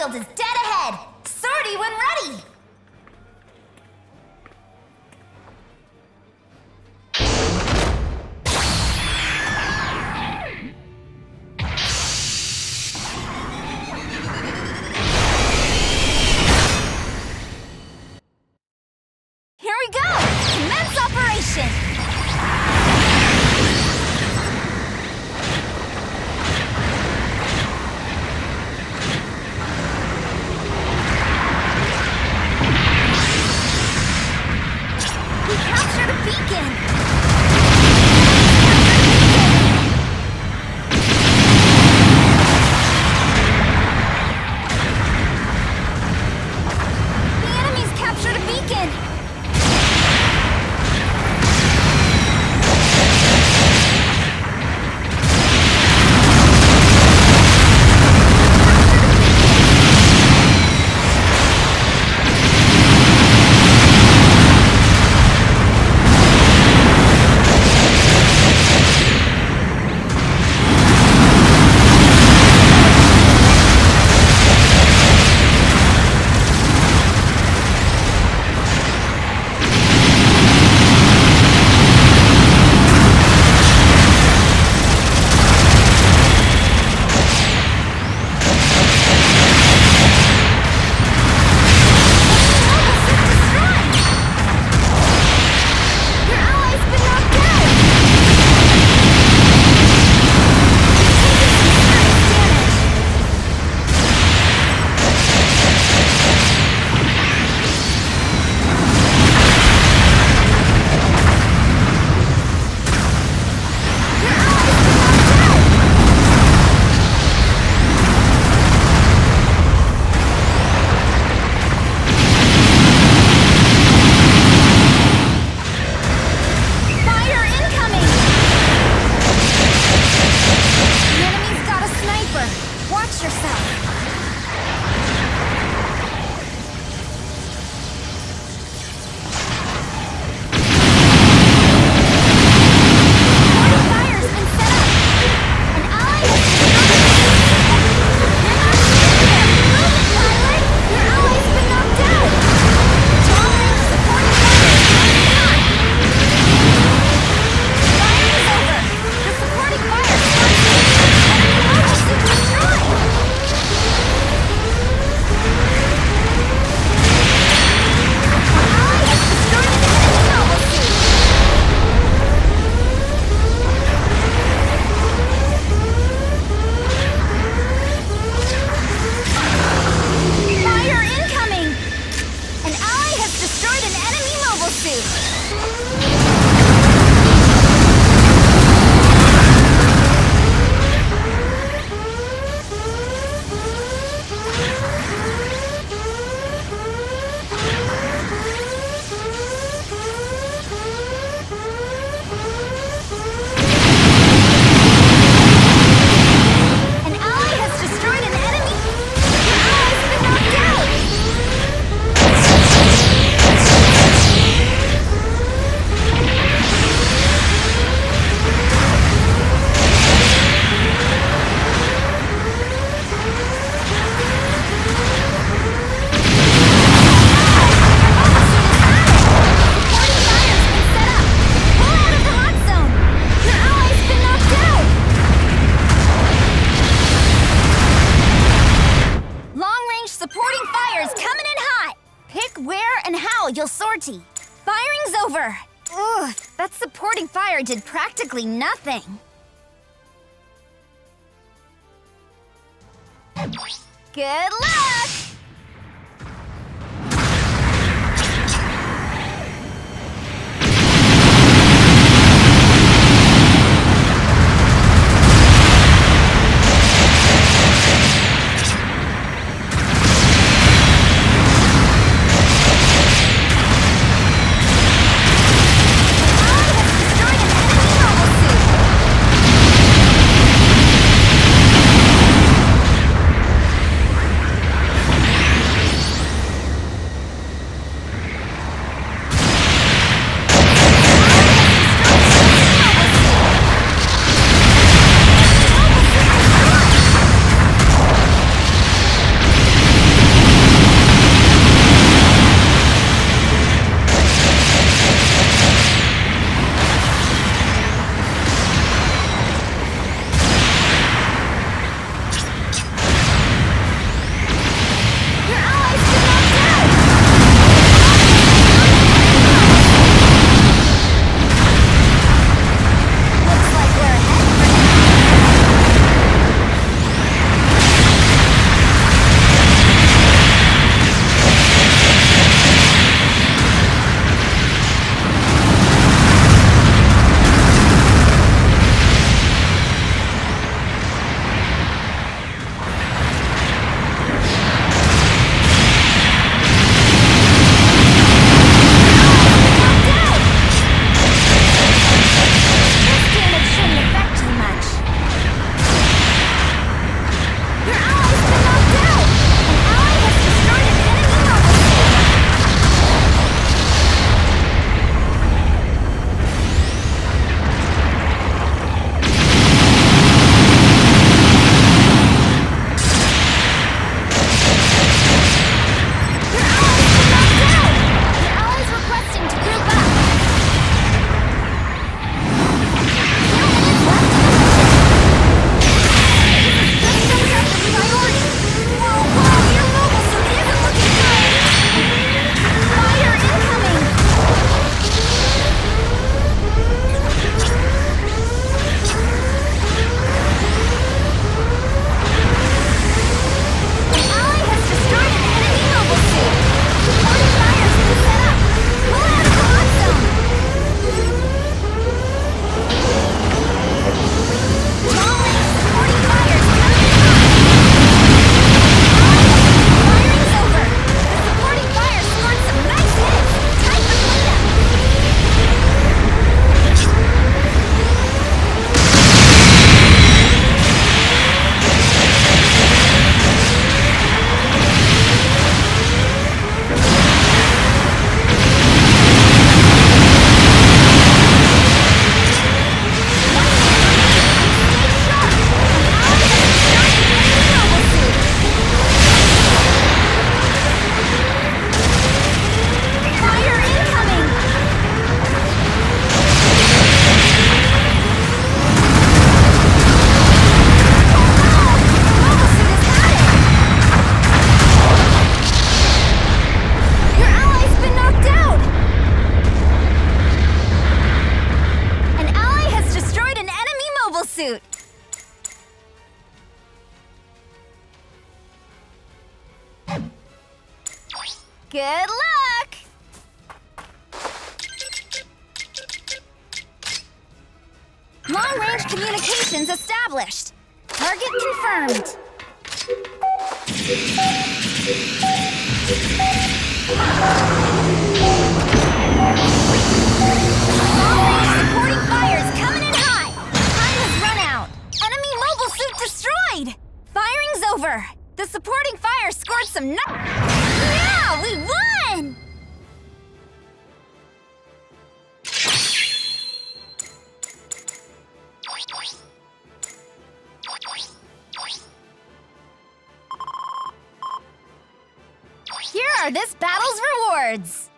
Is dead ahead! 30 when ready! over! Ugh, that supporting fire did practically nothing. Good luck! Good luck! Long-range communications established. Target confirmed. Long-range supporting coming in hot. Time has run out. Enemy mobile suit destroyed. Firing's over. The supporting fire scored some nu- Yeah, we won! Here are this battle's rewards.